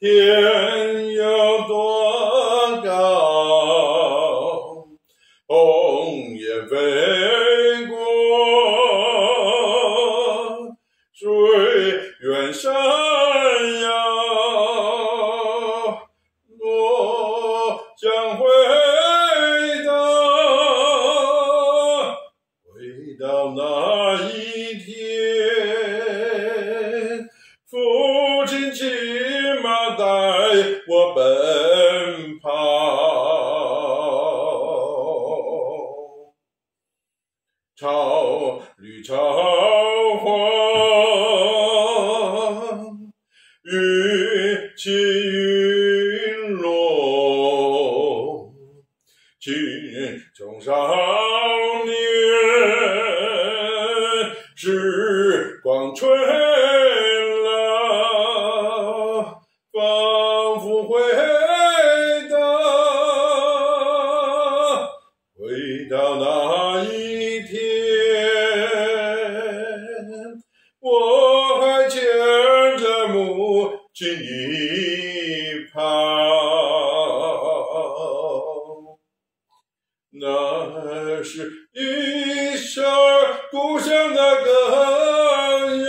天有多高，鸿雁飞过，水远山遥，我将回到，回到那一天，父亲骑马带我奔跑。草绿草黄，云起一跑。那是一首故乡的歌谣。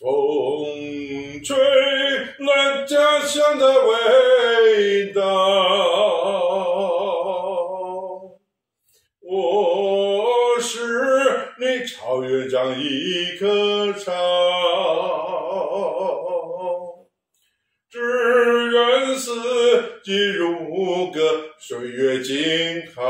风吹来家乡的味长。只愿四季如歌，岁月静好。